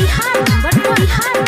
Bihar but Bihar